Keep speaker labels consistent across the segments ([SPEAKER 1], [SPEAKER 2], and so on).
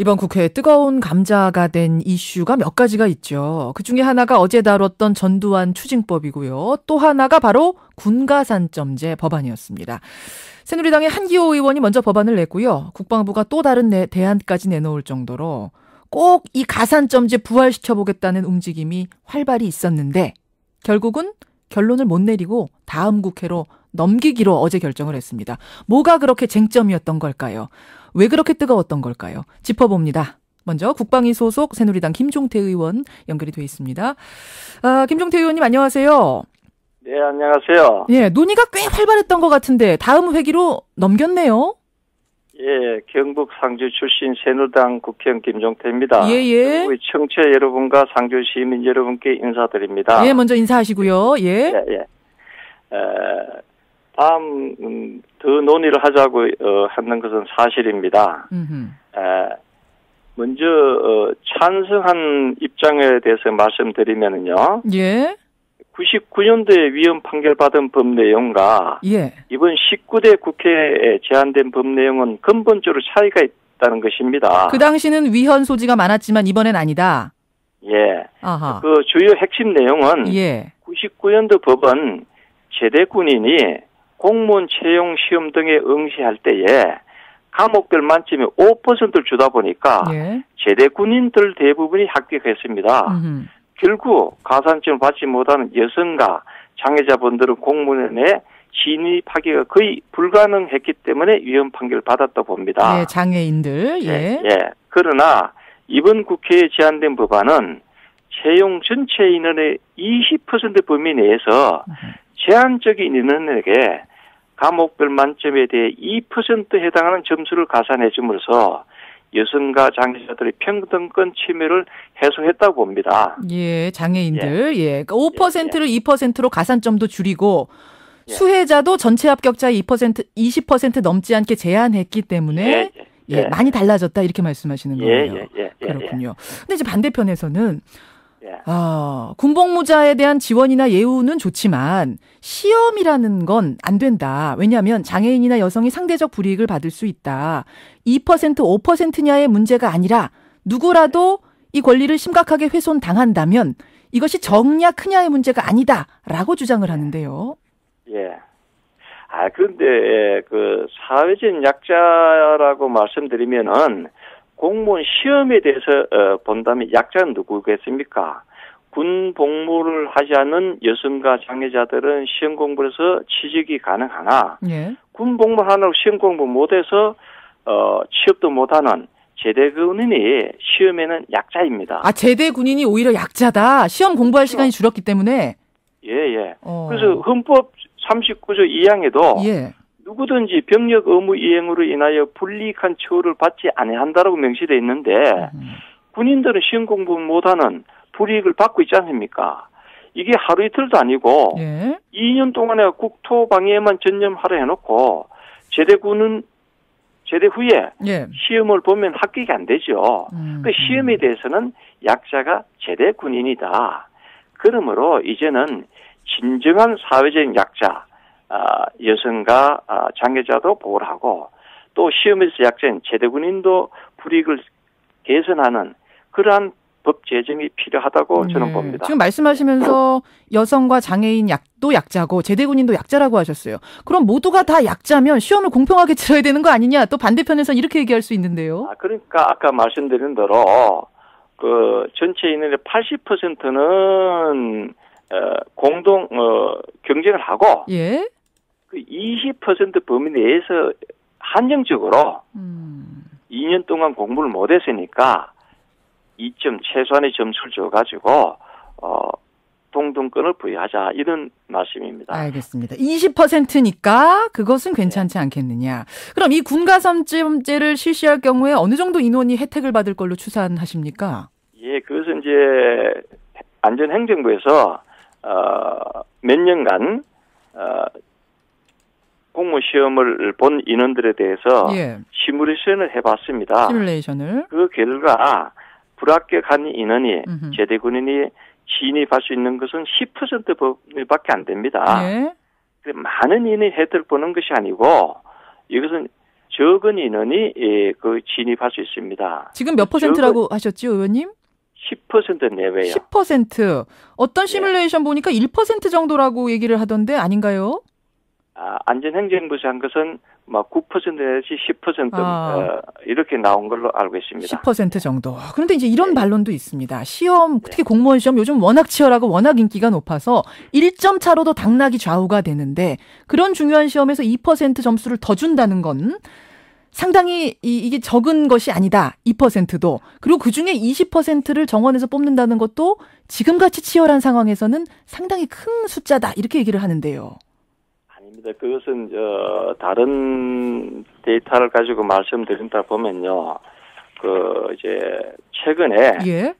[SPEAKER 1] 이번 국회에 뜨거운 감자가 된 이슈가 몇 가지가 있죠. 그 중에 하나가 어제 다뤘던 전두환 추징법이고요. 또 하나가 바로 군가산점제 법안이었습니다. 새누리당의 한기호 의원이 먼저 법안을 냈고요. 국방부가 또 다른 내, 대안까지 내놓을 정도로 꼭 이 가산점제 부활시켜보겠다는 움직임이 활발히 있었는데 결국은 결론을 못 내리고 다음 국회로 넘기기로 어제 결정을 했습니다. 뭐가 그렇게 쟁점이었던 걸까요? 왜 그렇게 뜨거웠던 걸까요? 짚어봅니다. 먼저 국방위 소속 새누리당 김종태 의원 연결이 돼 있습니다. 아, 김종태 의원님 안녕하세요.
[SPEAKER 2] 네, 안녕하세요.
[SPEAKER 1] 예, 논의가 꽤 활발했던 것 같은데 다음 회기로 넘겼네요.
[SPEAKER 2] 예, 경북 상주 출신 새누리당 국회의원 김종태입니다.
[SPEAKER 1] 예, 예.
[SPEAKER 2] 우리 청취자 여러분과 상주 시민 여러분께 인사드립니다.
[SPEAKER 1] 예, 먼저 인사하시고요. 예.
[SPEAKER 2] 예, 예. 에, 다음 음, 더 논의를 하자고 어, 하는 것은 사실입니다.
[SPEAKER 1] 음흠.
[SPEAKER 2] 에, 먼저 어, 찬성한 입장에 대해서 말씀드리면요.
[SPEAKER 1] 예.
[SPEAKER 2] 99년도에 위헌 판결 받은 법 내용과
[SPEAKER 1] 예.
[SPEAKER 2] 이번 19대 국회에 제안된 법 내용은 근본적으로 차이가 있다는 것입니다.
[SPEAKER 1] 그 당시는 위헌 소지가 많았지만 이번엔 아니다.
[SPEAKER 2] 예.
[SPEAKER 1] 아하.
[SPEAKER 2] 그 주요 핵심 내용은
[SPEAKER 1] 예.
[SPEAKER 2] 99년도 법은 제대 군인이 공무원 채용 시험 등에 응시할 때에 과목별 만점에 5%를 주다 보니까
[SPEAKER 1] 예.
[SPEAKER 2] 제대 군인들 대부분이 합격했습니다.
[SPEAKER 1] 음흠.
[SPEAKER 2] 결국 가산점을 받지 못하는 여성과 장애자분들은 공무원에 진입하기가 거의 불가능했기 때문에 위헌 판결을 받았다 봅니다.
[SPEAKER 1] 예, 장애인들. 예.
[SPEAKER 2] 예. 그러나 이번 국회에 제안된 법안은 채용 전체 인원의 20% 범위 내에서 제한적인 인원에게 과목별 만점에 대해 2% 해당하는 점수를 가산해 줌으로써 여성과 장애자들의 평등권 침해를 해소했다고 봅니다.
[SPEAKER 1] 예, 장애인들. 예. 그러니까 5%를 2%로 가산점도 줄이고
[SPEAKER 2] 예.
[SPEAKER 1] 수혜자도 전체 합격자의 2% 20% 넘지 않게 제한했기 때문에
[SPEAKER 2] 예,
[SPEAKER 1] 예, 많이 달라졌다 이렇게 말씀하시는
[SPEAKER 2] 예,
[SPEAKER 1] 거예요.
[SPEAKER 2] 예, 예, 예,
[SPEAKER 1] 그렇군요. 근데 이제 반대편에서는
[SPEAKER 2] 예.
[SPEAKER 1] 아, 군복무자에 대한 지원이나 예우는 좋지만 시험이라는 건 안 된다. 왜냐하면 장애인이나 여성이 상대적 불이익을 받을 수 있다. 2% 5%냐의 문제가 아니라 누구라도 이 권리를 심각하게 훼손당한다면 이것이 적냐 크냐의 문제가 아니다라고 주장을 하는데요.
[SPEAKER 2] 예. 아, 그런데, 그, 사회적 약자라고 말씀드리면은, 공무원 시험에 대해서, 어, 본다면 약자는 누구겠습니까? 군 복무를 하지 않는 여성과 장애자들은 시험 공부를 해서 취직이 가능하나,
[SPEAKER 1] 예.
[SPEAKER 2] 군 복무를 하느라고 시험 공부 못해서, 어, 취업도 못하는 제대 군인이 시험에는 약자입니다.
[SPEAKER 1] 아 제대 군인이 오히려 약자다. 시험 공부할 시간이 줄었기 때문에.
[SPEAKER 2] 예, 예.
[SPEAKER 1] 어.
[SPEAKER 2] 그래서 헌법 39조 2항에도
[SPEAKER 1] 예.
[SPEAKER 2] 누구든지 병력 의무 이행으로 인하여 불이익한 처우를 받지 아니한다라고 명시되어 있는데
[SPEAKER 1] 음.
[SPEAKER 2] 군인들은 시험 공부 못하는 불이익을 받고 있지 않습니까? 이게 하루 이틀도 아니고
[SPEAKER 1] 예.
[SPEAKER 2] 2년 동안에 국토 방해에만 전념하려 해놓고 제대군은 제대 후에
[SPEAKER 1] 예.
[SPEAKER 2] 시험을 보면 합격이 안 되죠.
[SPEAKER 1] 음,
[SPEAKER 2] 그 시험에 대해서는 약자가 제대 군인이다. 그러므로 이제는 진정한 사회적 약자, 아, 여성과 아, 장애자도 보호를 하고 또 시험에서 약자인 제대 군인도 불이익을 개선하는 그러한 법 제정이 필요하다고 저는
[SPEAKER 1] 네.
[SPEAKER 2] 봅니다.
[SPEAKER 1] 지금 말씀하시면서 여성과 장애인 약도 약자고 제대군인도 약자라고 하셨어요. 그럼 모두가 다 약자면 시험을 공평하게 치러야 되는 거 아니냐? 또 반대편에서는 이렇게 얘기할 수 있는데요.
[SPEAKER 2] 아, 그러니까 아까 말씀드린 대로 그 전체 인원의 80%는 어, 공동 어, 경쟁을 하고
[SPEAKER 1] 예.
[SPEAKER 2] 그 20% 범위 내에서 한정적으로
[SPEAKER 1] 음.
[SPEAKER 2] 2년 동안 공부를 못 했으니까 2점 최소한의 점수를 줘 가지고 어, 동등권을 부여하자 이런 말씀입니다.
[SPEAKER 1] 알겠습니다. 20%니까 그것은 괜찮지 않겠느냐. 그럼 이 군가산점제를 실시할 경우에 어느 정도 인원이 혜택을 받을 걸로 추산하십니까?
[SPEAKER 2] 예, 그것은 이제 안전행정부에서 어, 몇 년간 어, 공무 시험을 본 인원들에 대해서
[SPEAKER 1] 예.
[SPEAKER 2] 시뮬레이션을 해봤습니다.
[SPEAKER 1] 시뮬레이션을.
[SPEAKER 2] 그 결과 불합격한 인원이
[SPEAKER 1] 음흠.
[SPEAKER 2] 제대 군인이 진입할 수 있는 것은 10%밖에 안 됩니다.
[SPEAKER 1] 예.
[SPEAKER 2] 그 많은 인원이 혜택을 보는 것이 아니고 이것은 적은 인원이 예, 그 진입할 수 있습니다.
[SPEAKER 1] 지금 몇 퍼센트라고 하셨죠, 의원님?
[SPEAKER 2] 10% 내외요.
[SPEAKER 1] 10%. 어떤 시뮬레이션 보니까 1% 정도라고 얘기를 하던데 아닌가요?
[SPEAKER 2] 아, 안전행정부에서 한 것은 막9% 내지 10%
[SPEAKER 1] 아.
[SPEAKER 2] 어, 이렇게 나온 걸로 알고 있습니다.
[SPEAKER 1] 10% 정도. 그런데 이제 이런
[SPEAKER 2] 네.
[SPEAKER 1] 반론도 있습니다. 시험, 특히 공무원 시험 요즘 워낙 치열하고 워낙 인기가 높아서 1점 차로도 당락이 좌우가 되는데 그런 중요한 시험에서 2% 점수를 더 준다는 건 상당히 이, 이게 적은 것이 아니다. 2%도. 그리고 그 중에 20%를 정원에서 뽑는다는 것도 지금같이 치열한 상황에서는 상당히 큰 숫자다. 이렇게 얘기를 하는데요.
[SPEAKER 2] 아닙니다. 그것은 저 다른 데이터를 가지고 말씀드린다 보면요. 그 이제 최근에
[SPEAKER 1] 예.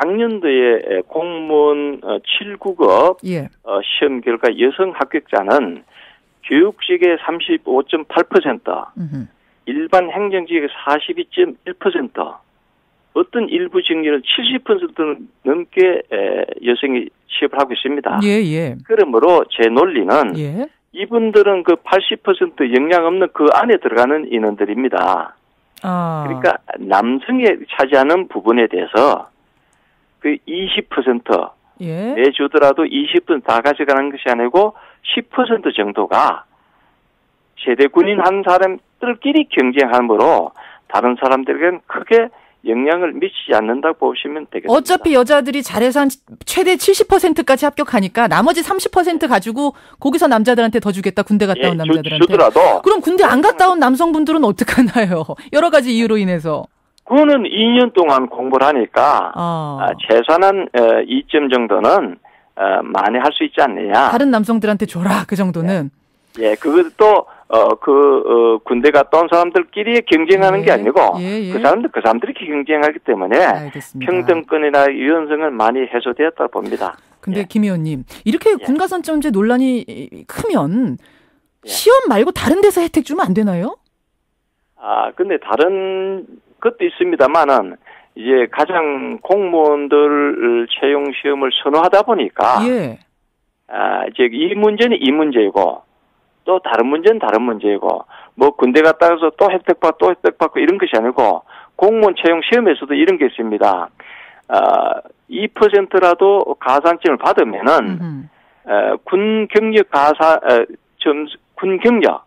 [SPEAKER 2] 작년도에 공무원 7국업
[SPEAKER 1] 예.
[SPEAKER 2] 어, 시험 결과 여성 합격자는 교육직의 35.8%,
[SPEAKER 1] 음흠.
[SPEAKER 2] 일반 행정직의 42.1%, 어떤 일부 직렬은 70% 넘게 에, 여성이 취업을 하고 있습니다.
[SPEAKER 1] 예, 예.
[SPEAKER 2] 그러므로 제 논리는
[SPEAKER 1] 예.
[SPEAKER 2] 이분들은 그 80% 영향 없는 그 안에 들어가는 인원들입니다.
[SPEAKER 1] 아.
[SPEAKER 2] 그러니까 남성이 차지하는 부분에 대해서 그 20%
[SPEAKER 1] 예.
[SPEAKER 2] 내주더라도 20%다 가져가는 것이 아니고 10% 정도가 세대 군인 한 사람들끼리 경쟁함으로 다른 사람들에게는 크게 영향을 미치지 않는다고 보시면 되겠습니다.
[SPEAKER 1] 어차피 여자들이 잘해서 한 최대 70%까지 합격하니까 나머지 30% 가지고 거기서 남자들한테 더 주겠다. 군대 갔다 온
[SPEAKER 2] 예, 주-
[SPEAKER 1] 남자들한테.
[SPEAKER 2] 주 더라도
[SPEAKER 1] 그럼 군대 안 갔다 온 남성분들은 어떡하나요? 여러 가지 이유로 인해서.
[SPEAKER 2] 그거는 2년 동안 공부를 하니까
[SPEAKER 1] 아.
[SPEAKER 2] 아, 최소한 어, 2점 정도는 어, 만회할 수 있지 않느냐.
[SPEAKER 1] 다른 남성들한테 줘라. 그 정도는.
[SPEAKER 2] 예, 그것도 어, 그 어, 군대 온 사람들끼리 경쟁하는
[SPEAKER 1] 예,
[SPEAKER 2] 게 아니고
[SPEAKER 1] 예, 예.
[SPEAKER 2] 그 사람들 그 사람들이 경쟁하기 때문에
[SPEAKER 1] 알겠습니다.
[SPEAKER 2] 평등권이나 유연성은 많이 해소되었다 봅니다.
[SPEAKER 1] 근데
[SPEAKER 2] 예.
[SPEAKER 1] 김 의원님, 이렇게
[SPEAKER 2] 예.
[SPEAKER 1] 군가선점제 논란이 크면
[SPEAKER 2] 예.
[SPEAKER 1] 시험 말고 다른 데서 혜택 주면 안 되나요?
[SPEAKER 2] 아, 근데 다른 것도 있습니다만은 이제 가장 공무원들 채용 시험을 선호하다 보니까
[SPEAKER 1] 예.
[SPEAKER 2] 아, 이제 이 문제는 이 문제이고 또 다른 문제는 다른 문제이고 뭐 군대 갔다 와서 또 혜택 받고 또 혜택 받고 이런 것이 아니고 공무원 채용 시험에서도 이런 게 있습니다. 아, 2%라도 가산점을 받으면은. 어, 군 경력 가사 어, 점수 군 경력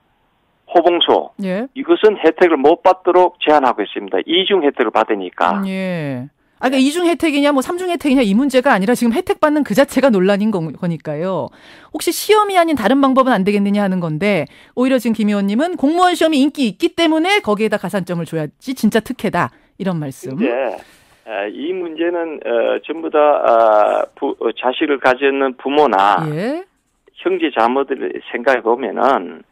[SPEAKER 2] 호봉소
[SPEAKER 1] 예.
[SPEAKER 2] 이것은 혜택을 못 받도록 제한하고 있습니다. 이중 혜택을 받으니까.
[SPEAKER 1] 음, 예. 아, 그러니까 이중 혜택이냐, 뭐 삼중 혜택이냐 이 문제가 아니라 지금 혜택 받는 그 자체가 논란인 거- 거니까요. 혹시 시험이 아닌 다른 방법은 안 되겠느냐 하는 건데 오히려 지금 김 의원님은 공무원 시험이 인기 있기 때문에 거기에다 가산점을 줘야지 진짜 특혜다 이런 말씀.
[SPEAKER 2] 어, 이 문제는 어, 전부 다 아, 부- 어, 자식을 가지는 부모나
[SPEAKER 1] 예.
[SPEAKER 2] 형제 자모들을 생각해 보면은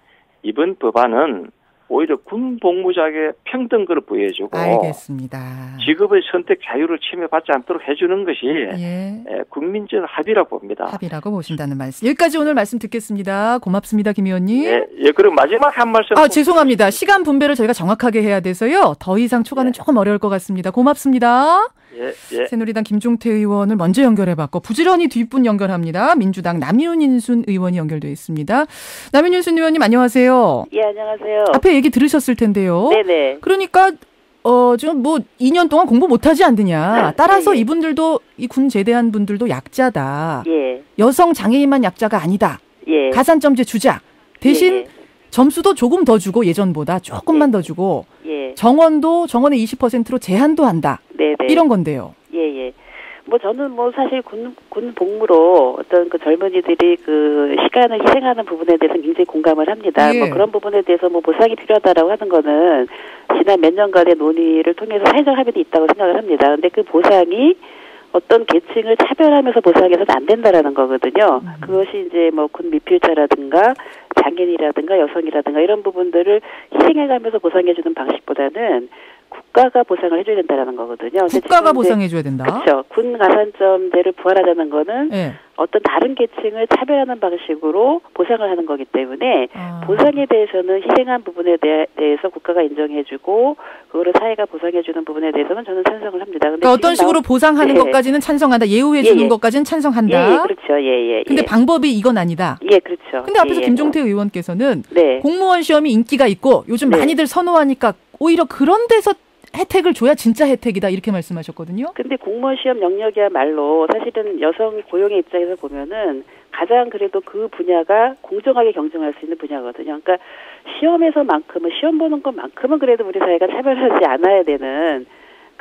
[SPEAKER 2] 이번 법안은 오히려 군 복무자에게 평등권을 부여해주고
[SPEAKER 1] 알겠습니다.
[SPEAKER 2] 직업의 선택 자유를 침해받지 않도록 해주는 것이
[SPEAKER 1] 예.
[SPEAKER 2] 에, 국민적 합의라고 봅니다.
[SPEAKER 1] 합의라고 보신다는 말씀. 여기까지 오늘 말씀 듣겠습니다. 고맙습니다, 김 의원님.
[SPEAKER 2] 예, 예, 그리고 마지막 한 말씀.
[SPEAKER 1] 아, 죄송합니다. 시간 분배를 저희가 정확하게 해야 돼서요. 더 이상 초과는
[SPEAKER 2] 예.
[SPEAKER 1] 조금 어려울 것 같습니다. 고맙습니다.
[SPEAKER 2] 예, 예.
[SPEAKER 1] 새누리당 김종태 의원을 먼저 연결해봤고 부지런히 뒷분 연결합니다. 민주당 남윤인순 의원이 연결돼 있습니다. 남윤인순 의원님 안녕하세요.
[SPEAKER 3] 예, 안녕하세요.
[SPEAKER 1] 앞에 얘기 들으셨을 텐데요.
[SPEAKER 3] 네네.
[SPEAKER 1] 그러니까 어 지금 뭐 2년 동안 공부 못하지 않느냐. 따라서
[SPEAKER 3] 네, 네.
[SPEAKER 1] 이분들도 이 군 제대한 분들도 약자다.
[SPEAKER 3] 예,
[SPEAKER 1] 여성 장애인만 약자가 아니다.
[SPEAKER 3] 예.
[SPEAKER 1] 가산점제 주자. 대신
[SPEAKER 3] 예,
[SPEAKER 1] 점수도 조금 더 주고 예전보다 조금만 더 주고
[SPEAKER 3] 예.
[SPEAKER 1] 정원도 정원의 20%로 제한도 한다.
[SPEAKER 3] 네네.
[SPEAKER 1] 이런 건데요.
[SPEAKER 3] 예, 예. 뭐 저는 뭐 사실 군, 군 복무로 어떤 그 젊은이들이 그 시간을 희생하는 부분에 대해서 굉장히 공감을 합니다.
[SPEAKER 1] 예.
[SPEAKER 3] 뭐 그런 부분에 대해서 뭐 보상이 필요하다라고 하는 거는 지난 몇 년간의 논의를 통해서 사회적 합의도 있다고 생각을 합니다. 근데 그 보상이 어떤 계층을 차별하면서 보상해서는 안 된다라는 거거든요. 그것이 이제 뭐 군 미필자라든가 장애인이라든가 여성이라든가 이런 부분들을 희생해가면서 보상해주는 방식보다는 국가가 보상을 해줘야 된다라는 거거든요.
[SPEAKER 1] 국가가 보상해줘야 된다.
[SPEAKER 3] 그렇죠. 군 가산점제를 부활하자는 거는
[SPEAKER 1] 예.
[SPEAKER 3] 어떤 다른 계층을 차별하는 방식으로 보상을 하는 거기 때문에
[SPEAKER 1] 아.
[SPEAKER 3] 보상에 대해서는 희생한 부분에 대, 해서 국가가 인정해주고 그거를 사회가 보상해주는 부분에 대해서는 저는 찬성을 합니다. 근데
[SPEAKER 1] 그러니까 어떤 식으로 보상하는
[SPEAKER 3] 네.
[SPEAKER 1] 것까지는 찬성한다. 예우해 주는
[SPEAKER 3] 예, 예.
[SPEAKER 1] 것까지는 찬성한다.
[SPEAKER 3] 예, 예, 그렇죠. 예, 예.
[SPEAKER 1] 근데
[SPEAKER 3] 예.
[SPEAKER 1] 방법이 이건 아니다.
[SPEAKER 3] 예, 그렇죠.
[SPEAKER 1] 근데 앞에서
[SPEAKER 3] 예, 예.
[SPEAKER 1] 김종태 의원께서는
[SPEAKER 3] 네.
[SPEAKER 1] 공무원 시험이 인기가 있고 요즘
[SPEAKER 3] 네.
[SPEAKER 1] 많이들 선호하니까 오히려 그런 데서 혜택을 줘야 진짜 혜택이다 이렇게 말씀하셨거든요.
[SPEAKER 3] 근데 공무원 시험 영역이야말로 사실은 여성 고용의 입장에서 보면은 가장 그래도 그 분야가 공정하게 경쟁할 수 있는 분야거든요. 그러니까 시험에서만큼은 시험 보는 것만큼은 그래도 우리 사회가 차별하지 않아야 되는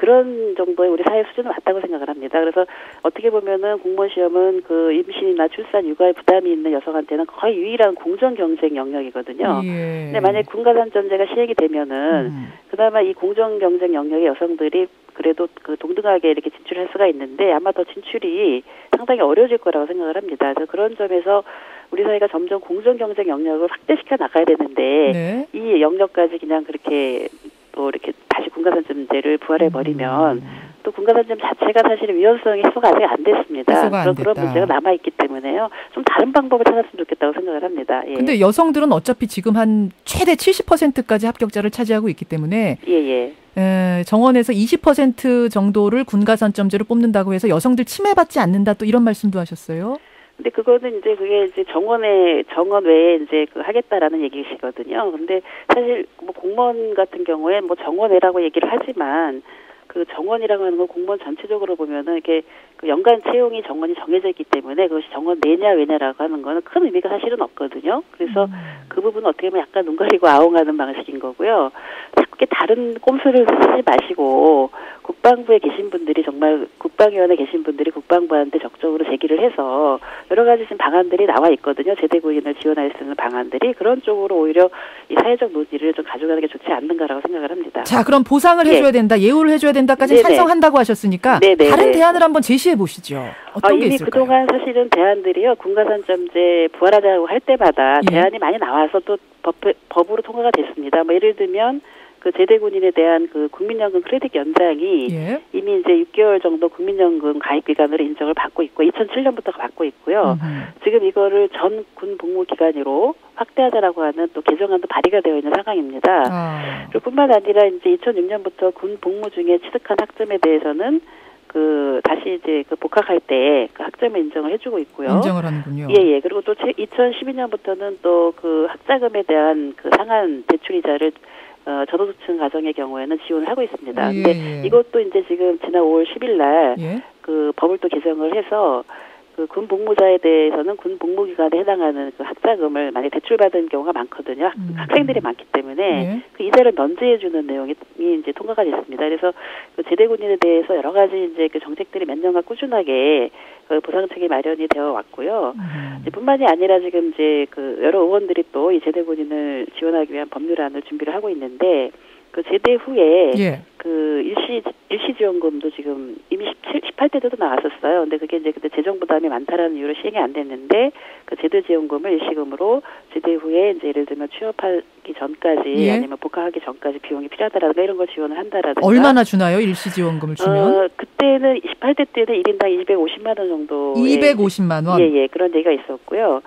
[SPEAKER 3] 그런 정도의 우리 사회 수준은 맞다고 생각을 합니다. 그래서 어떻게 보면은 공무원 시험은 그 임신이나 출산, 육아에 부담이 있는 여성한테는 거의 유일한 공정 경쟁 영역이거든요.
[SPEAKER 1] 예.
[SPEAKER 3] 근데 만약 군가산점제가 시행이 되면은
[SPEAKER 1] 음.
[SPEAKER 3] 그나마 이 공정 경쟁 영역의 여성들이 그래도 그 동등하게 이렇게 진출할 수가 있는데 아마 더 진출이 상당히 어려워질 거라고 생각을 합니다. 그래서 그런 점에서 우리 사회가 점점 공정 경쟁 영역을 확대시켜 나가야 되는데
[SPEAKER 1] 네.
[SPEAKER 3] 이 영역까지 그냥 그렇게 또 이렇게 다시 군가산점제를 부활해 버리면
[SPEAKER 1] 음.
[SPEAKER 3] 또 군가산점 자체가 사실 위헌성이 해소가 아직 안 됐습니다. 그런 그런. 문제가 남아 있기 때문에요. 좀 다른 방법을 찾았으면 좋겠다고 생각을 합니다. 예.
[SPEAKER 1] 근데 여성들은 어차피 지금 한 최대 70%까지 합격자를 차지하고 있기 때문에
[SPEAKER 3] 예, 예.
[SPEAKER 1] 에, 정원에서 20% 정도를 군가산점제로 뽑는다고 해서 여성들 침해받지 않는다 또 이런 말씀도 하셨어요.
[SPEAKER 3] 근데 그거는 이제 그게 이제 정원에 정원 외에 이제 그 하겠다라는 얘기시거든요. 근데 사실 뭐 공무원 같은 경우에 뭐 정원 외라고 얘기를 하지만 그 정원이라고 하는 건 공무원 전체적으로 보면은 이렇게 그 연간 채용이 정원이 정해져 있기 때문에 그것이 정원 내냐 외냐라고 하는 거는 큰 의미가 사실은 없거든요. 그래서 그 부분은 어떻게 보면 약간 눈 가리고 아웅하는 방식인 거고요. 자꾸 이렇게 다른 꼼수를 쓰지 마시고 국방부에 계신 분들이 정말 국방위원회 계신 분들이 국방부한테 적극적으로 제기를 해서 여러 가지 지금 방안들이 나와 있거든요. 제대구인을 지원할 수 있는 방안들이 그런 쪽으로 오히려 이 사회적 논의를 좀 가져가는 게 좋지 않는가라고 생각을 합니다.
[SPEAKER 1] 자, 그럼 보상을
[SPEAKER 3] 예.
[SPEAKER 1] 해줘야 된다, 예우를 해줘야 된다까지
[SPEAKER 3] 네네.
[SPEAKER 1] 찬성한다고 하셨으니까
[SPEAKER 3] 네네.
[SPEAKER 1] 다른 대안을 한번 제시해 보시죠. 어떤
[SPEAKER 3] 아,
[SPEAKER 1] 게
[SPEAKER 3] 이미
[SPEAKER 1] 있을까요?
[SPEAKER 3] 그동안 사실은 대안들이요. 군가산점제 부활하자고 할 때마다
[SPEAKER 1] 예.
[SPEAKER 3] 대안이 많이 나와서 또 법, 법으로 통과가 됐습니다. 뭐 예를 들면 그 제대 군인에 대한 그 국민연금 크레딧 연장이
[SPEAKER 1] 예.
[SPEAKER 3] 이미 이제 6개월 정도 국민연금 가입 기간으로 인정을 받고 있고 2007년부터 받고 있고요.
[SPEAKER 1] 음흠.
[SPEAKER 3] 지금 이거를 전 군 복무 기간으로 확대하자라고 하는 또 개정안도 발의가 되어 있는 상황입니다.
[SPEAKER 1] 아,
[SPEAKER 3] 그리고 뿐만 아니라 이제 2006년부터 군 복무 중에 취득한 학점에 대해서는 그 다시 이제 그 복학할 때 그 학점을 인정을 해주고 있고요.
[SPEAKER 1] 인정을 하는군요.
[SPEAKER 3] 예, 예. 그리고 또 2012년부터는 또 그 학자금에 대한 그 상한 대출 이자를 어, 저소득층 가정의 경우에는 지원을 하고 있습니다.
[SPEAKER 1] 예,
[SPEAKER 3] 근데
[SPEAKER 1] 예.
[SPEAKER 3] 이것도 이제 지금 지난 5월 10일 날
[SPEAKER 1] 예.
[SPEAKER 3] 그 법을 또 개정을 해서 그 군 복무자에 대해서는 군 복무 기간에 해당하는 그 학자금을 많이 대출받은 경우가 많거든요. 학-
[SPEAKER 1] 음.
[SPEAKER 3] 학생들이 많기 때문에
[SPEAKER 1] 예.
[SPEAKER 3] 그 이자를 면제해 주는 내용이 이제 통과가 됐습니다. 그래서 그 제대군인에 대해서 여러 가지 이제 그 정책들이 몇 년간 꾸준하게 그 보상책이 마련이 되어 왔고요.
[SPEAKER 1] 음.
[SPEAKER 3] 뿐만이 아니라 지금 이제 그 여러 의원들이 또 이 제대군인을 지원하기 위한 법률안을 준비를 하고 있는데 그 제대 후에
[SPEAKER 1] 예.
[SPEAKER 3] 그 일시 일시 지원금도 지금 이미 17, 18대 때도 나왔었어요. 근데 그게 이제 그때 재정 부담이 많다라는 이유로 시행이 안 됐는데 그 제대 지원금을 일시금으로 제대 후에 이제 예를 들면 취업하기 전까지
[SPEAKER 1] 예.
[SPEAKER 3] 아니면 복학하기 전까지 비용이 필요하다라든가 이런 걸 지원을 한다라든가
[SPEAKER 1] 얼마나 주나요? 일시 지원금을 주면?
[SPEAKER 3] 어, 그때는 18대 때는 1인당 250만 원 정도
[SPEAKER 1] 250만 원.
[SPEAKER 3] 예, 예, 그런 얘기가 있었고요.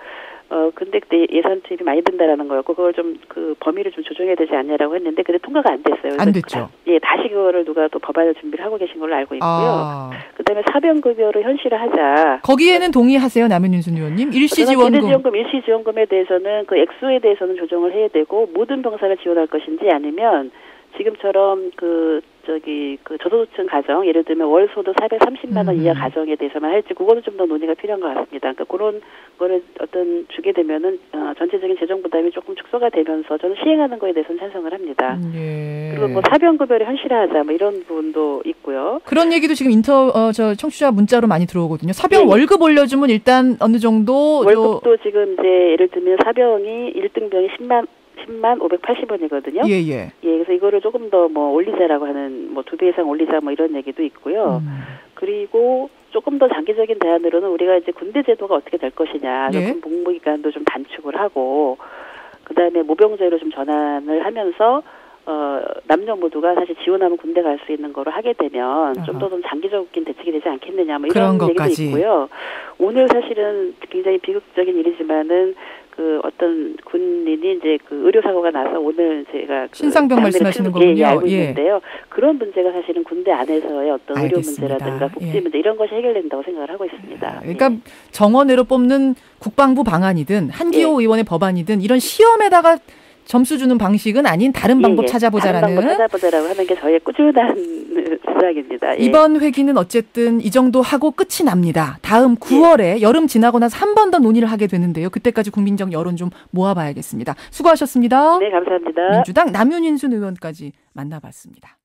[SPEAKER 3] 어, 근데 그때 예산 투입이 많이 든다라는 거였고, 그걸 좀, 그, 범위를 좀 조정해야 되지 않냐라고 했는데, 근데 통과가 안 됐어요.
[SPEAKER 1] 안 됐죠.
[SPEAKER 3] 다- 예, 다시 그거를 누가 또 법안을 준비를 하고 계신 걸로 알고 있고요.
[SPEAKER 1] 아.
[SPEAKER 3] 그 다음에 사병 급여를 현실화하자.
[SPEAKER 1] 거기에는 동의하세요, 남현윤순 의원님? 일시지원금.
[SPEAKER 3] 기대지원금, 일시지원금에 대해서는 그 액수에 대해서는 조정을 해야 되고, 모든 병사를 지원할 것인지 아니면, 지금처럼 그 저기 그 저소득층 가정 예를 들면 월 소득 430만 원
[SPEAKER 1] 음.
[SPEAKER 3] 이하 가정에 대해서만 할지 그거는 좀 더 논의가 필요한 것 같습니다. 그러니까 그런 거를 어떤 주게 되면은 어, 전체적인 재정 부담이 조금 축소가 되면서 저는 시행하는 거에 대해서는 찬성을 합니다.
[SPEAKER 1] 음, 예.
[SPEAKER 3] 그리고 뭐 사병급여를 현실화하자 뭐 이런 부분도 있고요.
[SPEAKER 1] 그런 얘기도 지금 인터 어, 저 청취자 문자로 많이 들어오거든요. 사병
[SPEAKER 3] 예, 예.
[SPEAKER 1] 월급 올려주면 일단 어느 정도 저-
[SPEAKER 3] 월급도 지금 이제 예를 들면 사병이 1등병이 10만 10만 580원이거든요.
[SPEAKER 1] 예, 예.
[SPEAKER 3] 예, 그래서 이거를 조금 더 뭐 올리자라고 하는 뭐 두 배 이상 올리자 뭐 이런 얘기도 있고요.
[SPEAKER 1] 음.
[SPEAKER 3] 그리고 조금 더 장기적인 대안으로는 우리가 이제 군대 제도가 어떻게 될 것이냐,
[SPEAKER 1] 예.
[SPEAKER 3] 군 복무 기간도 좀 단축을 하고, 그 다음에 모병제로 좀 전환을 하면서 어, 남녀 모두가 사실 지원하면 군대 갈 수 있는 거로 하게 되면 좀 더좀 장기적인 대책이 되지 않겠느냐 뭐 이런 얘기도
[SPEAKER 1] 것까지.
[SPEAKER 3] 있고요. 오늘 사실은 굉장히 비극적인 일이지만은 그 어떤 군인이 이제 그 의료 사고가 나서 오늘 제가 그
[SPEAKER 1] 신상병 말씀하시는 거군요.
[SPEAKER 3] 알고
[SPEAKER 1] 예.
[SPEAKER 3] 있는데요. 그런 문제가 사실은 군대 안에서의 어떤 의료
[SPEAKER 1] 알겠습니다.
[SPEAKER 3] 문제라든가 복지
[SPEAKER 1] 예.
[SPEAKER 3] 문제 이런 것이 해결된다고 생각을 하고 있습니다.
[SPEAKER 1] 그러니까
[SPEAKER 3] 예.
[SPEAKER 1] 정원으로 뽑는 국방부 방안이든 한기호
[SPEAKER 3] 예.
[SPEAKER 1] 의원의 법안이든 이런 시험에다가 점수 주는 방식은 아닌 다른 방법
[SPEAKER 3] 예, 예.
[SPEAKER 1] 찾아보자라는
[SPEAKER 3] 다른 방법 찾아보자라고 하는 게 저희의 꾸준한 주장입니다. 예.
[SPEAKER 1] 이번 회기는 어쨌든 이 정도 하고 끝이 납니다. 다음 9월에 여름 지나고 나서 한 번 더 논의를 하게 되는데요. 그때까지 국민적 여론 좀 모아봐야겠습니다. 수고하셨습니다.
[SPEAKER 3] 네, 감사합니다.
[SPEAKER 1] 민주당 남윤인순 의원까지 만나봤습니다.